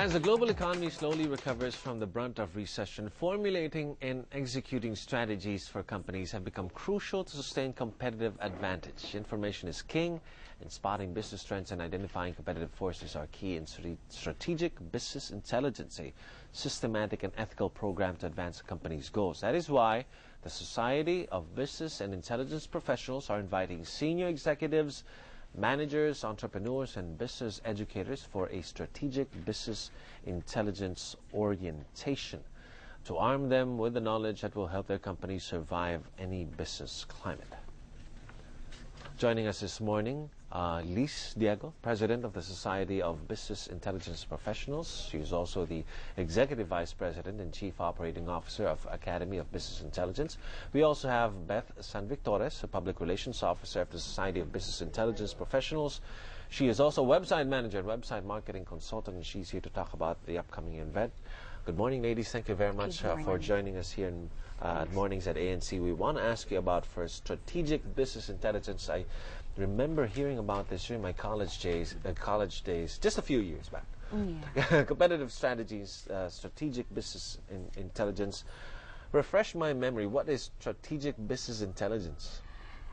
As the global economy slowly recovers from the brunt of recession, formulating and executing strategies for companies have become crucial to sustain competitive advantage. Information is king, and spotting business trends and identifying competitive forces are key in strategic business intelligence, a systematic and ethical program to advance a company's goals. That is why the Society of Business and Intelligence Professionals are inviting senior executives managers, entrepreneurs, and business educators for a strategic business intelligence orientation to arm them with the knowledge that will help their companies survive any business climate. Joining us this morning uh, Liz Diego, President of the Society of Business Intelligence Professionals. She is also the Executive Vice President and Chief Operating Officer of Academy of Business Intelligence. We also have Beth San Victores, a Public Relations Officer of the Society of Business Intelligence Professionals. She is also website manager and website marketing consultant, and she's here to talk about the upcoming event. Good morning, ladies. Thank you very much uh, for joining us here in, uh, at Mornings at ANC. We want to ask you about first strategic business intelligence. I remember hearing about this during my college days, uh, college days just a few years back. Yeah. Competitive strategies, uh, strategic business in intelligence. Refresh my memory. What is strategic business intelligence?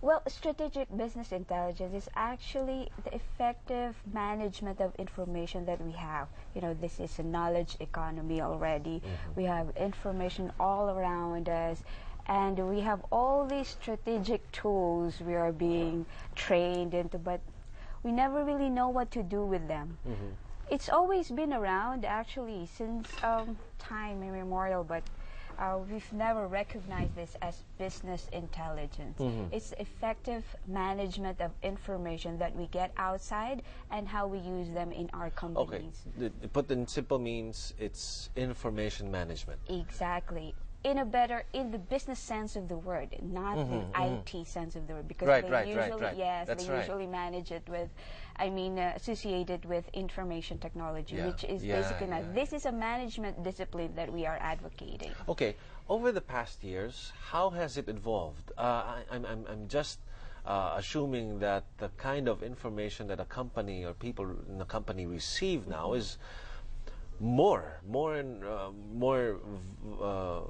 Well, strategic business intelligence is actually the effective management of information that we have. You know, this is a knowledge economy already. Mm -hmm. We have information all around us and we have all these strategic tools we are being trained into but we never really know what to do with them mm-hmm. it's always been around actually since um, time immemorial but uh, we've never recognized this as business intelligence. Mm-hmm. It's effective management of information that we get outside and how we use them in our companies. Okay, the, put in simple means it's information management. Exactly in a better in the business sense of the word, not mm -hmm, the mm -hmm. IT sense of the word, because right, they right, usually right, yes That's they usually manage it with, I mean uh, associated with information technology, yeah. which is yeah, basically yeah. not. This is a management discipline that we are advocating. Okay, over the past years, how has it evolved? Uh, I, am I'm, I'm just. Uh, assuming that the kind of information that a company or people in a company receive now mm -hmm. is more, more, and, uh, more uh,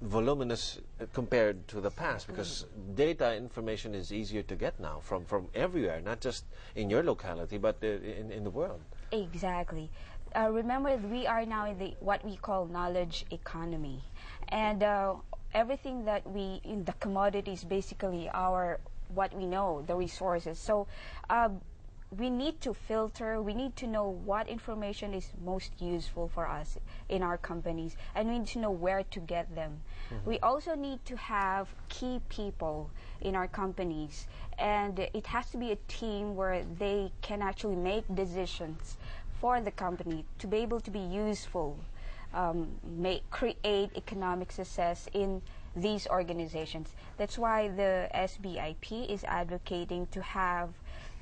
voluminous compared to the past because mm. data information is easier to get now from, from everywhere, not just in your locality, but uh, in, in the world. Exactly. Uh, remember, we are now in the what we call knowledge economy, and uh, everything that we in the commodities basically our what we know, the resources. So uh, we need to filter, we need to know what information is most useful for us in our companies, and we need to know where to get them. Mm-hmm. We also need to have key people in our companies, and it has to be a team where they can actually make decisions for the company to be able to be useful, um, make, create economic success in these organizations. That's why the SBIP is advocating to have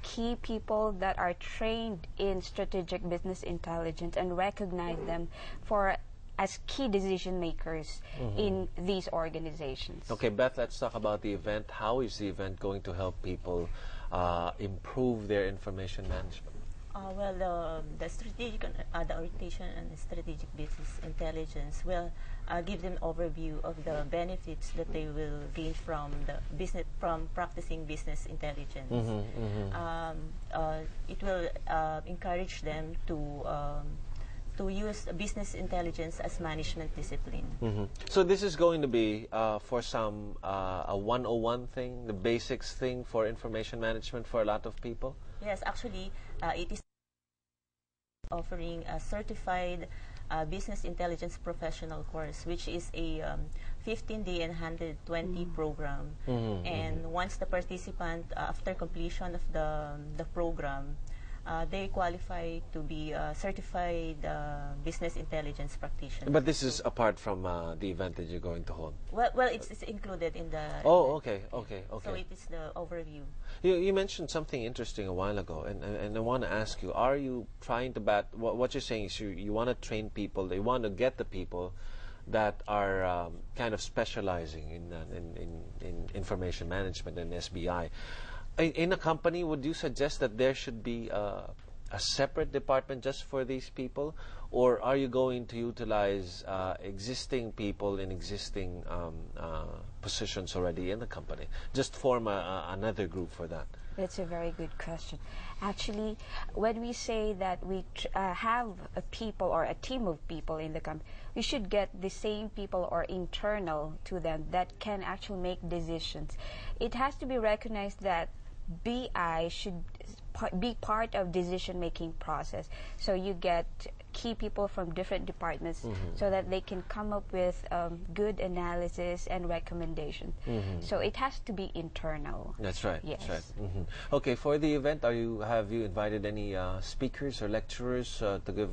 key people that are trained in strategic business intelligence and recognize them for as key decision makers mm-hmm. in these organizations. Okay, Beth, let's talk about the event. How is the event going to help people uh, improve their information management? Uh, well, the, the strategic, uh, the orientation and strategic business intelligence will uh, give them overview of the benefits that they will gain from the business from practicing business intelligence. Mm -hmm, mm -hmm. Um, uh, it will uh, encourage them to um, to use business intelligence as management discipline. Mm -hmm. So this is going to be uh, for some uh, a 101 thing, the basics thing for information management for a lot of people. Yes, actually, uh, it is offering a certified uh, business intelligence professional course, which is a 15-day um, and 120 mm. program. Mm -hmm, and mm -hmm. once the participant, uh, after completion of the, the program, uh, they qualify to be a certified uh, business intelligence practitioner. But this is apart from uh, the event that you're going to hold. Well, well, it's, it's included in the. Oh, okay, okay, okay. So it is the overview. You, you mentioned something interesting a while ago, and and, and I want to ask you: Are you trying to bat? What, what you're saying is you you want to train people. They want to get the people that are um, kind of specializing in, uh, in, in, in information management and SBI in a company, would you suggest that there should be uh, a separate department just for these people, or are you going to utilize uh, existing people in existing um, uh, positions already in the company? Just form a, a, another group for that. That's a very good question. Actually, when we say that we uh, have a people or a team of people in the company, we should get the same people or internal to them that can actually make decisions. It has to be recognized that BI should be part of decision making process. So you get key people from different departments so that they can come up with um, good analysis and recommendations. So it has to be internal. That's right. Yes. That's right. hmm Okay, for the event, are you have you invited any uh, speakers or lecturers uh, to give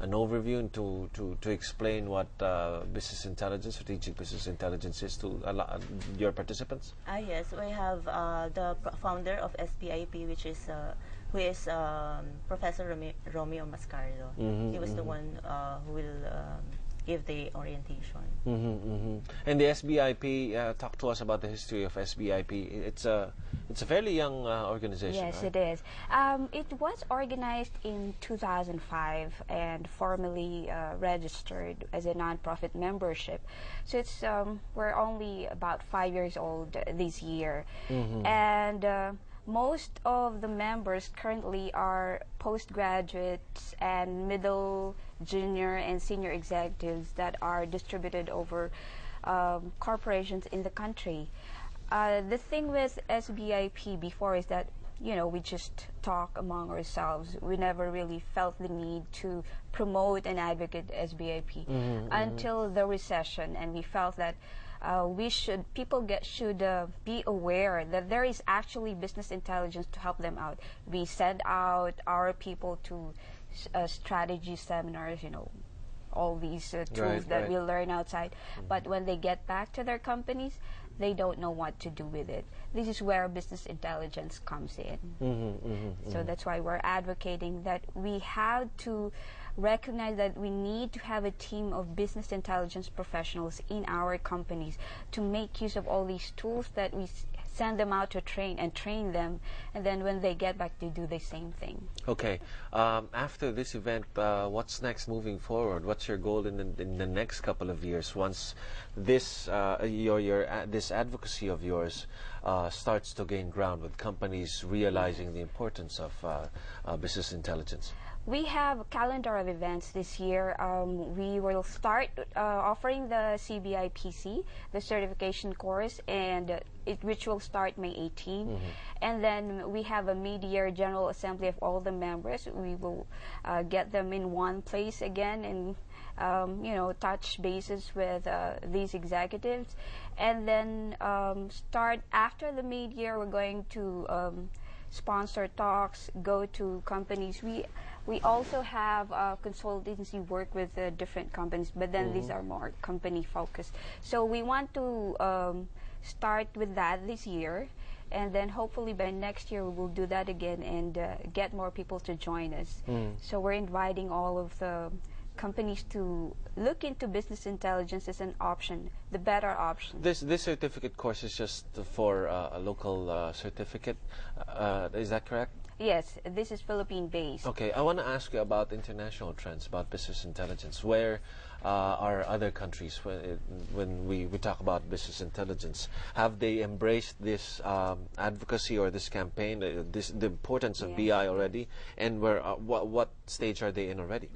an overview and to, to, to explain what uh, business intelligence, strategic business intelligence is to a lo- your participants? Ah, yes, we have uh, the pro- founder of SBIP, which is uh, who is um, Professor Rome- Romeo Mascardo. Mhm, he was the one uh, who will um, give the orientation. Mm-hmm, mm-hmm. And the SBIP, uh, talk to us about the history of SBIP. It's a it's a fairly young uh, organization. Yes, right? it is. Um, it was organized in 2005 and formally uh, registered as a nonprofit membership. So it's um, we're only about five years old this year, and uh, most of the members currently are postgraduates and middle, junior, and senior executives that are distributed over um, corporations in the country. Uh, the thing with SBIP before is that you know we just talk among ourselves. We never really felt the need to promote and advocate SBIP until the recession, and we felt that. Uh, we should people get should uh, be aware that there is actually business intelligence to help them out. We send out our people to uh, strategy seminars, you know, all these uh, tools Right, that right. we learn outside. But when they get back to their companies, they don't know what to do with it. This is where business intelligence comes in. Mm-hmm, mm-hmm. So that's why we're advocating that we have to recognize that we need to have a team of business intelligence professionals in our companies to make use of all these tools that we s- send them out to train and train them and then when they get back they do the same thing Okay. Um, after this event, uh, what's next moving forward? What's your goal in the, in the next couple of years once this uh, your your uh, this advocacy of yours uh, starts to gain ground with companies realizing the importance of uh, uh, business intelligence? We have a calendar of events this year. Um, we will start uh, offering the CBIPC, the certification course, and uh, it, which will start May 18. And then we have a mid-year general assembly of all the members. We will uh, get them in one place again and um, you know touch bases with uh, these executives, and then um, start after the mid-year. We're going to um, sponsor talks, go to companies. We we also have uh, consultancy work with uh, different companies, but then these are more company focused. So we want to um, start with that this year, and then hopefully by next year we will do that again and uh, get more people to join us. So we're inviting all of the companies to look into business intelligence as an option, the better option. This this certificate course is just for uh, a local uh, certificate. Uh, is that correct? Yes, this is Philippine based. Okay, I want to ask you about international trends about business intelligence. Where uh, are other countries when, it, when we, we talk about business intelligence? Have they embraced this um, advocacy or this campaign, uh, this, the importance of Yeah. BI already? And where uh, what, what stage are they in already?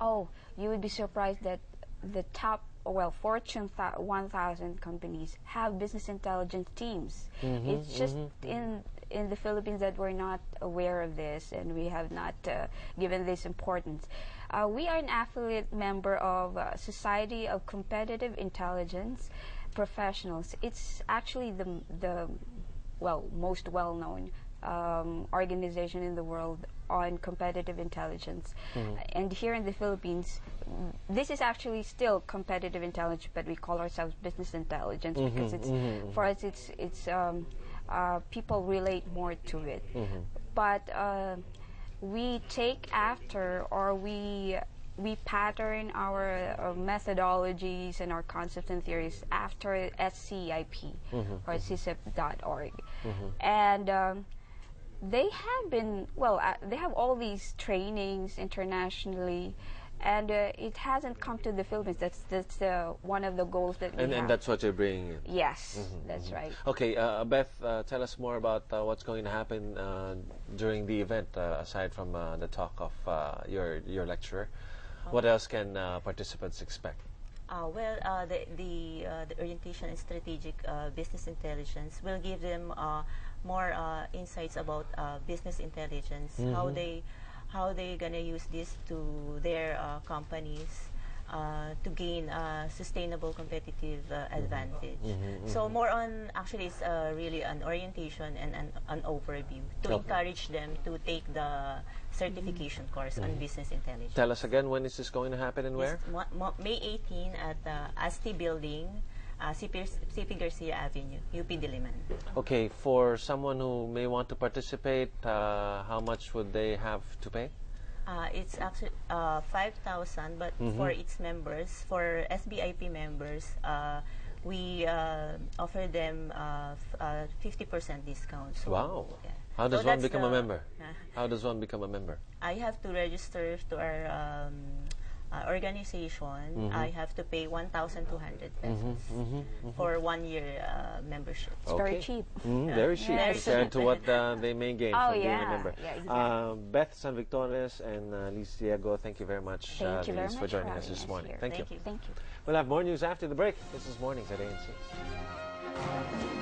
Oh, you would be surprised that the top, well, Fortune 1000 companies have business intelligence teams. it's just in in the Philippines that we're not aware of this and we have not uh, given this importance. Uh, we are an affiliate member of uh, Society of Competitive Intelligence Professionals. It's actually the the well most well known um, organization in the world on competitive intelligence. And here in the Philippines, mm, this is actually still competitive intelligence, but we call ourselves business intelligence because it's for us it's it's um, uh, people relate more to it. But uh, we take after or we we pattern our uh, methodologies and our concepts and theories after SCIP or CCIP.org. And um, they have been well. Uh, they have all these trainings internationally, and uh, it hasn't come to the Philippines. That's that's uh, one of the goals that we And, have. and that's what you're bringing in. yes, that's right. Okay, uh, Beth, uh, tell us more about uh, what's going to happen uh, during the event, uh, aside from uh, the talk of uh, your your lecturer. What else can uh, participants expect? Uh, well, uh, the the, uh, the orientation and strategic uh, business intelligence will give them uh, more uh, insights about uh, business intelligence, how they how they gonna use this to their uh, companies uh, to gain uh, sustainable competitive uh, advantage. So more on actually it's uh, really an orientation and an, an overview to Okay. encourage them to take the certification course on business intelligence. Tell us again when is this going to happen and where? It's Mo- Mo- May 18 at the ASTI building, uh, CP, CP Garcia Avenue, UP Diliman. Okay, for someone who may want to participate, uh, how much would they have to pay? Uh, it's actually uh, 5,000, but for its members, for SBIP members, uh, we uh, offer them uh, uh, 50% discount. So, Wow. yeah. How does So one become a member? How does one become a member? I have to register to our um, uh, organization. I have to pay 1,200 pesos for one year uh, membership. It's very cheap. Mm, very cheap Very compared to what uh, they may gain Oh, from being a member. Yeah, exactly. Uh, Beth San Victorias and uh, Liz Diego, thank you very much, Thank uh, you very much for joining us this morning. here. Thank, Thank you. you. Thank you. We'll have more news after the break. This is Mornings at ANC.